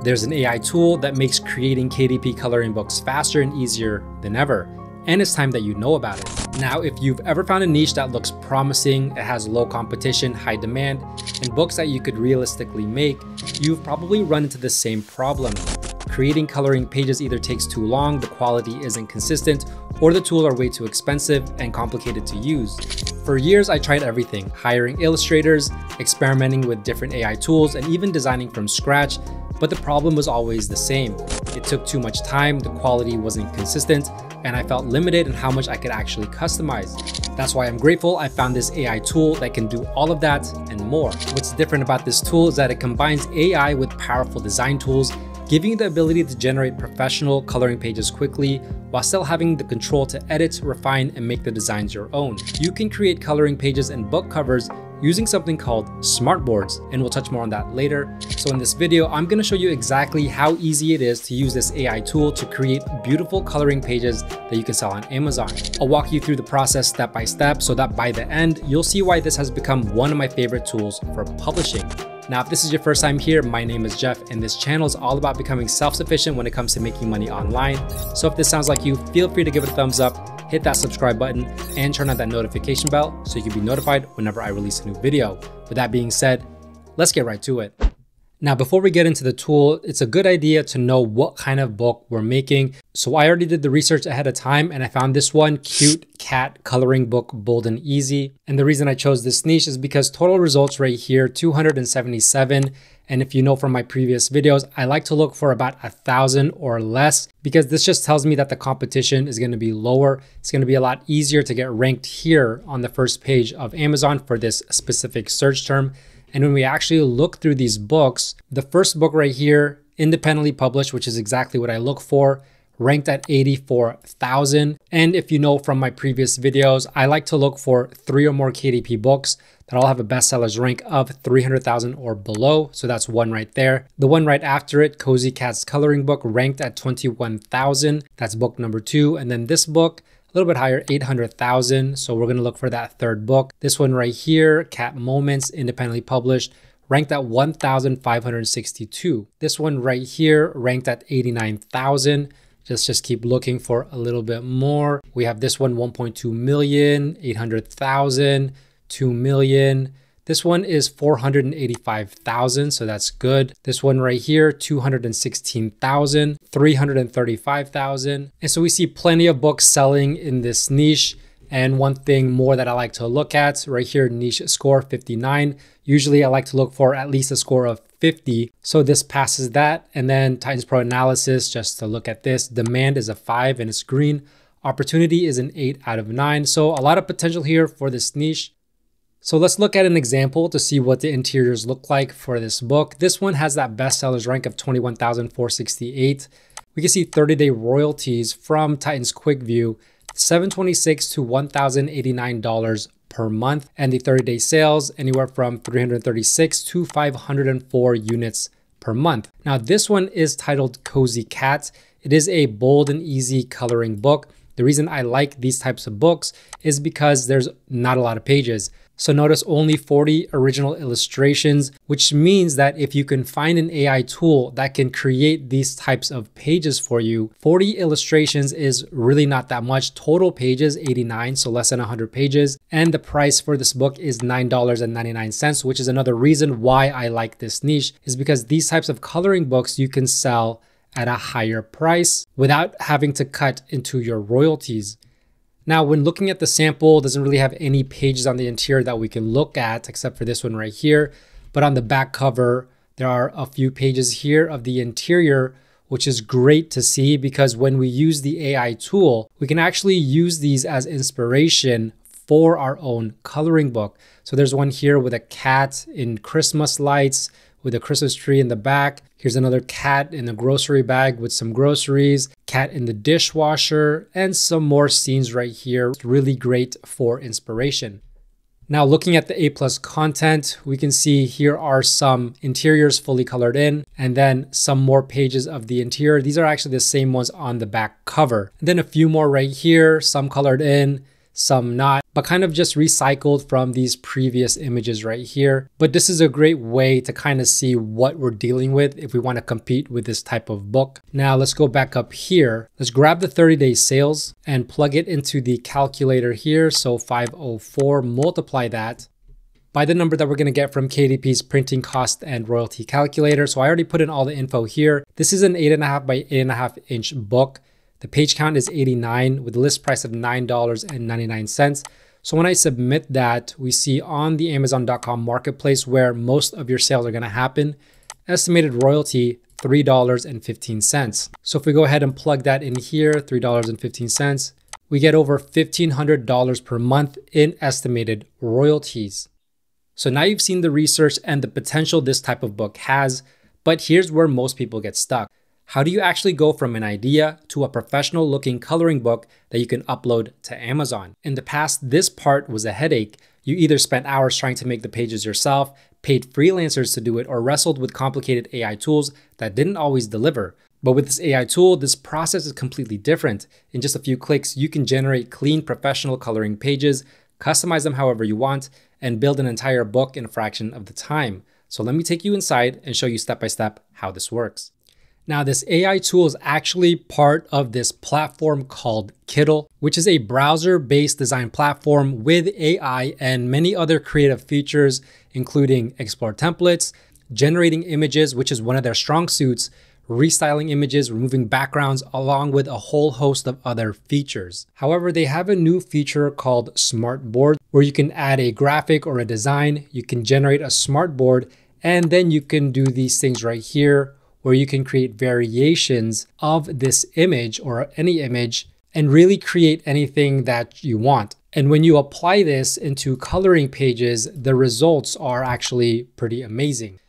There's an AI tool that makes creating KDP coloring books faster and easier than ever. And it's time that you know about it. Now, if you've ever found a niche that looks promising, it has low competition, high demand, and books that you could realistically make, you've probably run into the same problem. Creating coloring pages either takes too long, the quality isn't consistent, or the tools are way too expensive and complicated to use. For years, I tried everything, hiring illustrators, experimenting with different AI tools, and even designing from scratch, but the problem was always the same. It took too much time, the quality wasn't consistent, and I felt limited in how much I could actually customize. That's why I'm grateful I found this AI tool that can do all of that and more. What's different about this tool is that it combines AI with powerful design tools giving you the ability to generate professional coloring pages quickly while still having the control to edit, refine, and make the designs your own. You can create coloring pages and book covers using something called smartboards, and we'll touch more on that later. So in this video, I'm gonna show you exactly how easy it is to use this AI tool to create beautiful coloring pages that you can sell on Amazon. I'll walk you through the process step by step so that by the end, you'll see why this has become one of my favorite tools for publishing. Now, if this is your first time here, my name is Jeff, and this channel is all about becoming self-sufficient when it comes to making money online. So if this sounds like you, feel free to give it a thumbs up, hit that subscribe button, and turn on that notification bell so you can be notified whenever I release a new video. With that being said, let's get right to it. Now, before we get into the tool, it's a good idea to know what kind of book we're making. So I already did the research ahead of time and I found this one, Cute Cat Coloring Book Bold and Easy. And the reason I chose this niche is because total results right here, 277. And if you know from my previous videos, I like to look for about a thousand or less because this just tells me that the competition is going to be lower. It's going to be a lot easier to get ranked here on the first page of Amazon for this specific search term. And when we actually look through these books, the first book right here, independently published, which is exactly what I look for, ranked at 84,000. And if you know from my previous videos, I like to look for three or more KDP books that all have a bestsellers rank of 300,000 or below. So that's one right there. The one right after it, Cozy Cat's coloring book, ranked at 21,000. That's book number two. And then this book, a little bit higher, 800,000. So we're going to look for that third book. This one right here, Cat Moments, independently published, ranked at 1,562. This one right here, ranked at 89,000. Just, just keep looking for a little bit more. We have this one, 1.2 million, 800,000, 2 million. This one is 485,000, so that's good. This one right here, 216,000, 335,000. And so we see plenty of books selling in this niche. And one thing more that I like to look at right here, niche score 59. Usually I like to look for at least a score of 50. So this passes that. And then Titans Pro analysis, just to look at this, demand is a five and it's green. Opportunity is an eight out of nine. So a lot of potential here for this niche. So let's look at an example to see what the interiors look like for this book. This one has that bestsellers rank of 21,468. We can see 30-day royalties from Titans Quick View, 726 to $1,089 per month, and the 30-day sales anywhere from 336 to 504 units per month. Now this one is titled Cozy Cat. It is a bold and easy coloring book. The reason I like these types of books is because there's not a lot of pages. So notice only 40 original illustrations, which means that if you can find an AI tool that can create these types of pages for you, 40 illustrations is really not that much. Total pages, 89, so less than 100 pages. And the price for this book is $9.99, which is another reason why I like this niche, is because these types of coloring books you can sell at a higher price without having to cut into your royalties. Now, when looking at the sample, doesn't really have any pages on the interior that we can look at, except for this one right here. But on the back cover, there are a few pages here of the interior, which is great to see because when we use the AI tool, we can actually use these as inspiration for our own coloring book. So there's one here with a cat in Christmas lights with a Christmas tree in the back. Here's another cat in a grocery bag with some groceries, cat in the dishwasher, and some more scenes right here. It's really great for inspiration. Now looking at the A plus content, we can see here are some interiors fully colored in and then some more pages of the interior. These are actually the same ones on the back cover. And then a few more right here, some colored in, some not, but kind of just recycled from these previous images right here. But this is a great way to kind of see what we're dealing with if we want to compete with this type of book. Now let's go back up here. Let's grab the 30 day sales and plug it into the calculator here. So 504, multiply that by the number that we're going to get from KDP's printing cost and royalty calculator. So I already put in all the info here. This is an 8.5 by 8.5 inch book. The page count is 89 with a list price of $9.99. So when I submit that, we see on the Amazon.com marketplace where most of your sales are going to happen, estimated royalty $3.15. So if we go ahead and plug that in here, $3.15, we get over $1,500 per month in estimated royalties. So now you've seen the research and the potential this type of book has, but here's where most people get stuck. How do you actually go from an idea to a professional looking coloring book that you can upload to Amazon? In the past, this part was a headache. You either spent hours trying to make the pages yourself, paid freelancers to do it, or wrestled with complicated AI tools that didn't always deliver. But with this AI tool, this process is completely different. In just a few clicks, you can generate clean professional coloring pages, customize them however you want, and build an entire book in a fraction of the time. So let me take you inside and show you step by step how this works. Now, this AI tool is actually part of this platform called Kittl, which is a browser based design platform with AI and many other creative features, including explore templates, generating images, which is one of their strong suits, restyling images, removing backgrounds, along with a whole host of other features. However, they have a new feature called Smart Board, where you can add a graphic or a design, you can generate a smart board, and then you can do these things right here where you can create variations of this image or any image and really create anything that you want. And when you apply this into coloring pages, the results are actually pretty amazing.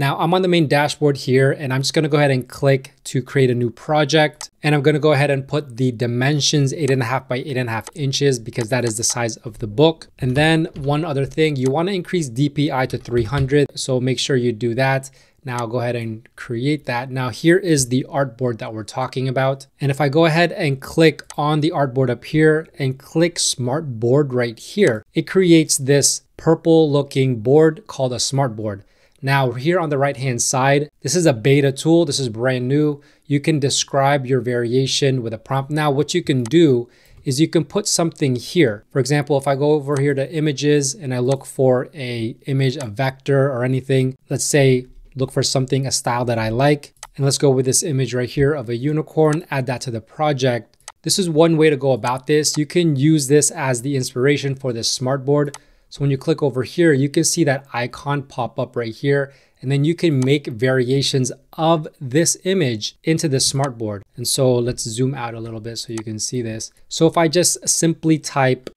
Now I'm on the main dashboard here and I'm just gonna go ahead and click to create a new project. And I'm gonna go ahead and put the dimensions eight and a half by eight and a half inches because that is the size of the book. And then one other thing, you wanna increase DPI to 300. So make sure you do that. Now go ahead and create that. Now here is the artboard that we're talking about. And if I go ahead and click on the artboard up here and click smart board right here, it creates this purple looking board called a smart board. Now here on the right hand side, this is a beta tool. This is brand new. You can describe your variation with a prompt. Now what you can do is you can put something here. For example, if I go over here to images and I look for a image, a vector or anything, let's say look for something, a style that I like. And let's go with this image right here of a unicorn, add that to the project. This is one way to go about this. You can use this as the inspiration for this smartboard. So when you click over here, you can see that icon pop up right here. And then you can make variations of this image into the smartboard. And so let's zoom out a little bit so you can see this. So if I just simply type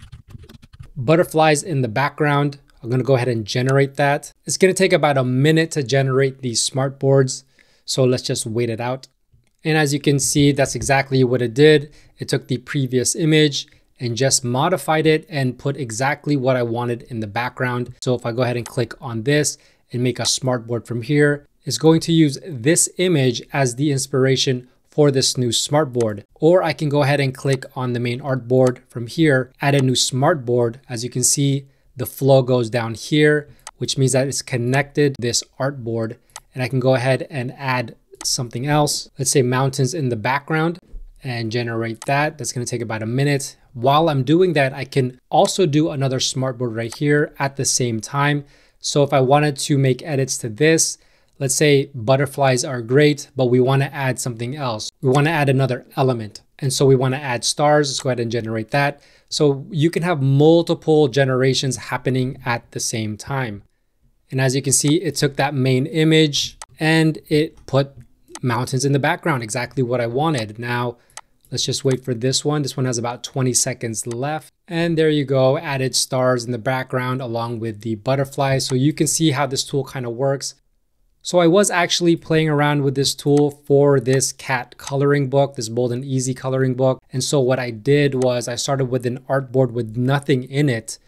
butterflies in the background, I'm gonna go ahead and generate that. It's gonna take about a minute to generate these smart boards. So let's just wait it out. And as you can see, that's exactly what it did. It took the previous image and just modified it and put exactly what I wanted in the background. So if I go ahead and click on this and make a smart board from here, it's going to use this image as the inspiration for this new smart board. Or I can go ahead and click on the main artboard from here, add a new smart board. As you can see, the flow goes down here, which means that it's connected this artboard. And I can go ahead and add something else. Let's say mountains in the background and generate that. That's gonna take about a minute. While I'm doing that, I can also do another smartboard right here at the same time. So if I wanted to make edits to this, let's say butterflies are great, but we wanna add something else. We wanna add another element. And so we wanna add stars. Let's go ahead and generate that. So you can have multiple generations happening at the same time. And as you can see, it took that main image and it put mountains in the background, exactly what I wanted. Now, let's just wait for this one. This one has about 20 seconds left. And there you go, added stars in the background along with the butterflies. So you can see how this tool kind of works. So I was actually playing around with this tool for this cat coloring book, this bold and easy coloring book. And so what I did was I started with an artboard with nothing in it.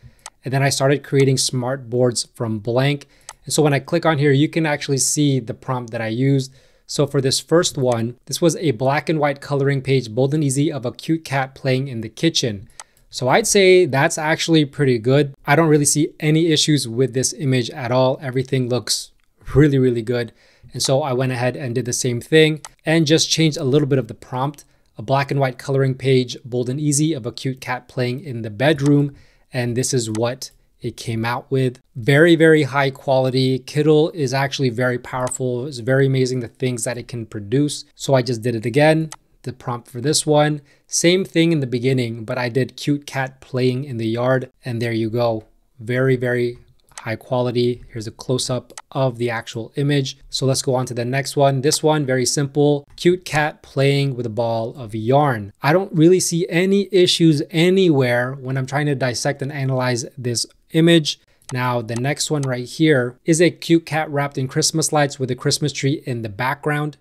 And then I started creating smart boards from blank. And so when I click on here, you can actually see the prompt that I used. So for this first one, this was a black and white coloring page, bold and easy of a cute cat playing in the kitchen. So I'd say that's actually pretty good. I don't really see any issues with this image at all. Everything looks really, really good. And so I went ahead and did the same thing and just changed a little bit of the prompt. A black and white coloring page, bold and easy, of a cute cat playing in the bedroom. And this is what it came out with. Very, very high quality. Kittl is actually very powerful. It's very amazing the things that it can produce. So I just did it again the prompt for this one. Same thing in the beginning, but I did cute cat playing in the yard and there you go. Very, very high quality. Here's a close up of the actual image. So let's go on to the next one. This one, very simple. Cute cat playing with a ball of yarn. I don't really see any issues anywhere when I'm trying to dissect and analyze this image. Now, the next one right here is a cute cat wrapped in Christmas lights with a Christmas tree in the background.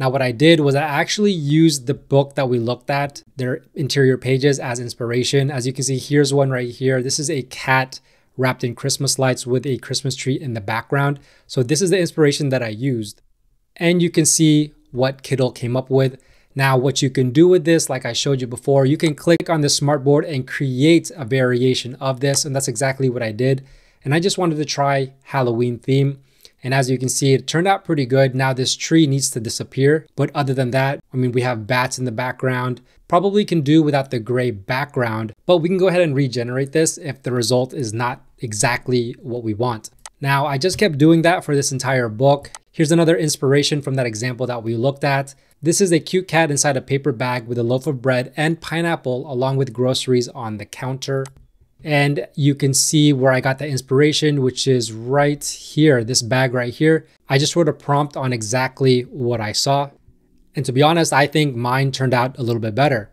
Now, what I did was I actually used the book that we looked at, their interior pages as inspiration. As you can see, here's one right here. This is a cat wrapped in Christmas lights with a Christmas tree in the background. So this is the inspiration that I used. And you can see what Kittl came up with. Now, what you can do with this, like I showed you before, you can click on the smartboard and create a variation of this. And that's exactly what I did. And I just wanted to try Halloween theme. And as you can see, it turned out pretty good. Now this tree needs to disappear. But other than that, I mean, we have bats in the background. Probably can do without the gray background, but we can go ahead and regenerate this if the result is not exactly what we want. Now, I just kept doing that for this entire book. Here's another inspiration from that example that we looked at. This is a cute cat inside a paper bag with a loaf of bread and pineapple along with groceries on the counter. And you can see where I got the inspiration, which is right here, this bag right here. I just wrote a prompt on exactly what I saw. And to be honest, I think mine turned out a little bit better.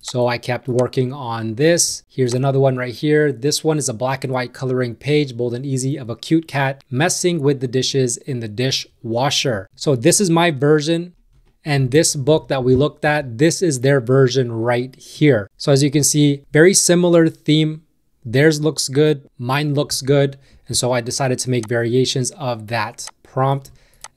So I kept working on this. Here's another one right here. This one is a black and white coloring page, bold and easy, of a cute cat messing with the dishes in the dishwasher. So this is my version. And this book that we looked at, this is their version right here. So as you can see, very similar theme Theirs looks good, mine looks good. And so I decided to make variations of that prompt.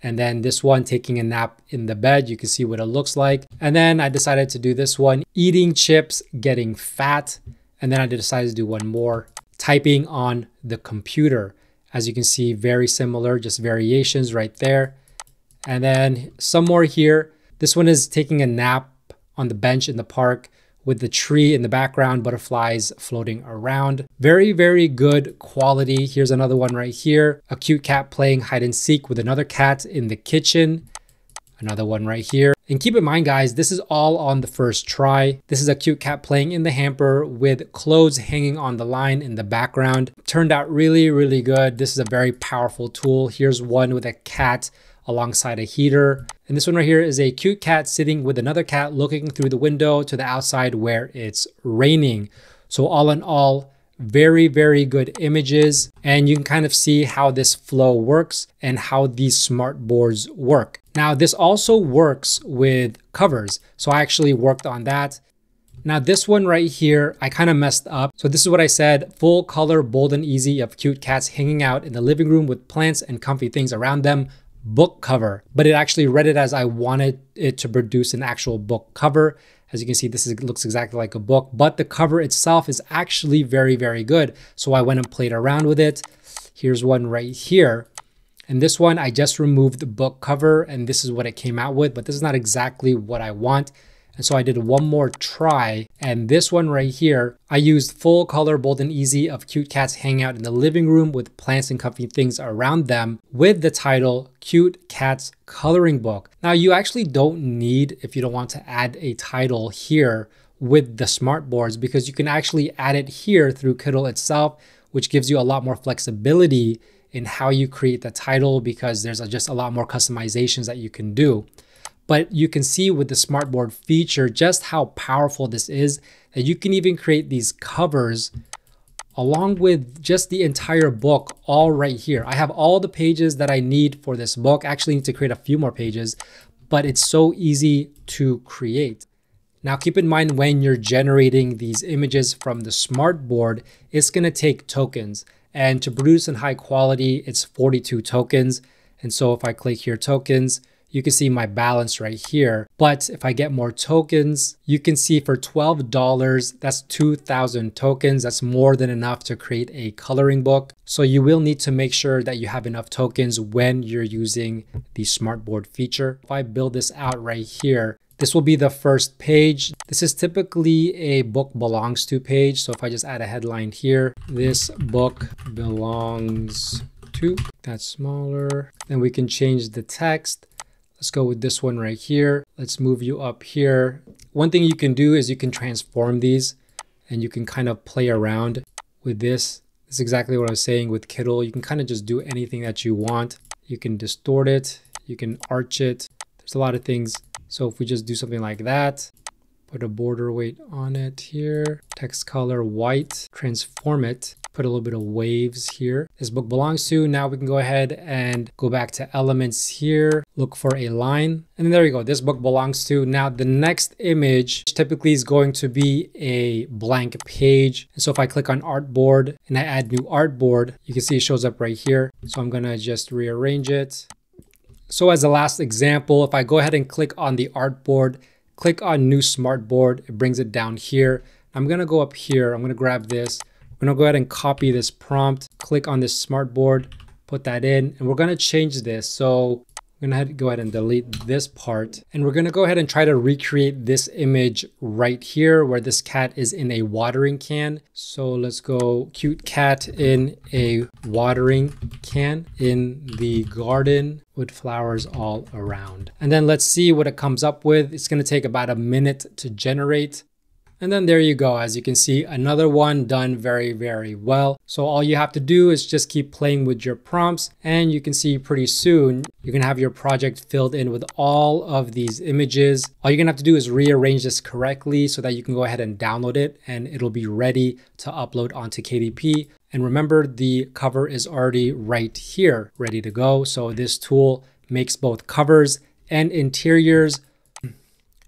And then this one, taking a nap in the bed, you can see what it looks like. And then I decided to do this one, eating chips, getting fat. And then I decided to do one more, typing on the computer. As you can see, very similar, just variations right there. And then some more here. This one is taking a nap on the bench in the park with the tree in the background, butterflies floating around. Very, very good quality. Here's another one right here. A cute cat playing hide and seek with another cat in the kitchen. Another one right here. And keep in mind, guys, this is all on the first try. This is a cute cat playing in the hamper with clothes hanging on the line in the background. Turned out really, really good. This is a very powerful tool. Here's one with a cat alongside a heater. And this one right here is a cute cat sitting with another cat looking through the window to the outside where it's raining. So all in all, very, very good images. And you can kind of see how this flow works and how these smart boards work. Now, this also works with covers. So I actually worked on that. Now this one right here, I kind of messed up. So this is what I said, full color, bold and easy of cute cats hanging out in the living room with plants and comfy things around them book cover, but it actually read it as I wanted it to produce an actual book cover. As you can see, this is, looks exactly like a book, but the cover itself is actually very, very good. So I went and played around with it. Here's one right here. And this one, I just removed the book cover and this is what it came out with, but this is not exactly what I want. And so I did one more try. And this one right here, I used full color, bold and easy of cute cats hanging out in the living room with plants and comfy things around them with the title Cute Cats Coloring Book. Now you actually don't need, if you don't want to add a title here with the smart boards because you can actually add it here through Kittl itself, which gives you a lot more flexibility in how you create the title because there's just a lot more customizations that you can do. But you can see with the smartboard feature just how powerful this is that you can even create these covers along with just the entire book all right here. I have all the pages that I need for this book. Actually need to create a few more pages, but it's so easy to create. Now keep in mind when you're generating these images from the smartboard, it's gonna take tokens. And to produce in high quality, it's 42 tokens. And so if I click here tokens, you can see my balance right here. But if I get more tokens, you can see for $12, that's 2,000 tokens. That's more than enough to create a coloring book. So you will need to make sure that you have enough tokens when you're using the smartboard feature. If I build this out right here, this will be the first page. This is typically a book belongs to page. So if I just add a headline here, this book belongs to, that's smaller. Then we can change the text. Let's go with this one right here. Let's move you up here. One thing you can do is you can transform these and you can kind of play around with this. This is exactly what I was saying with Kittl. You can kind of just do anything that you want. You can distort it. You can arch it. There's a lot of things so if we just do something like that, put a border weight on it here, text color white, transform it, put a little bit of waves here. This book belongs to, now we can go ahead and go back to elements here, look for a line, and there you go, this book belongs to. Now the next image typically is going to be a blank page. And so if I click on artboard and I add new artboard, you can see it shows up right here. So I'm gonna just rearrange it so as a last example, if I go ahead and click on the artboard, click on new smartboard, it brings it down here. I'm gonna go up here, I'm gonna grab this. I'm gonna go ahead and copy this prompt, click on this smartboard, put that in, and we're gonna change this. So I'm gonna go ahead and delete this part. And we're gonna go ahead and try to recreate this image right here where this cat is in a watering can. So let's go cute cat in a watering can in the garden with flowers all around. And then let's see what it comes up with. It's gonna take about a minute to generate. And then there you go. As you can see, another one done very, very well. So all you have to do is just keep playing with your prompts and you can see pretty soon, you're gonna have your project filled in with all of these images. All you're gonna have to do is rearrange this correctly so that you can go ahead and download it and it'll be ready to upload onto KDP. And remember the cover is already right here, ready to go. So this tool makes both covers and interiors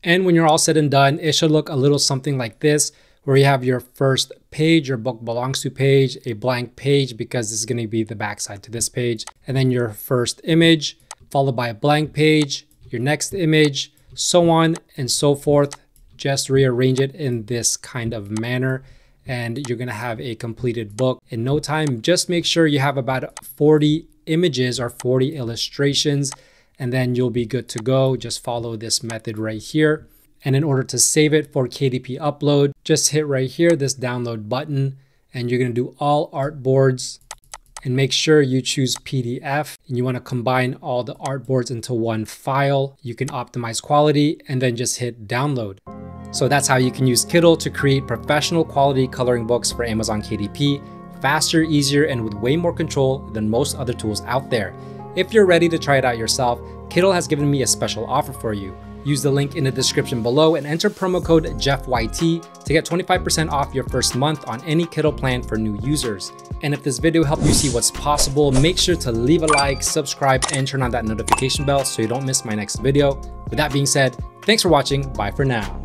and when you're all said and done, it should look a little something like this, where you have your first page, your book belongs to page, a blank page, because this is gonna be the backside to this page, and then your first image, followed by a blank page, your next image, so on and so forth. Just rearrange it in this kind of manner and you're gonna have a completed book in no time. Just make sure you have about 40 images or 40 illustrations and then you'll be good to go. Just follow this method right here. And in order to save it for KDP upload, just hit right here, this download button, and you're gonna do all artboards and make sure you choose PDF and you wanna combine all the artboards into one file. You can optimize quality and then just hit download. So that's how you can use Kittl to create professional quality coloring books for Amazon KDP, faster, easier, and with way more control than most other tools out there. If you're ready to try it out yourself, Kittl has given me a special offer for you. Use the link in the description below and enter promo code JeffYT to get 25% off your first month on any Kittl plan for new users. And if this video helped you see what's possible, make sure to leave a like, subscribe, and turn on that notification bell so you don't miss my next video. With that being said, thanks for watching, bye for now.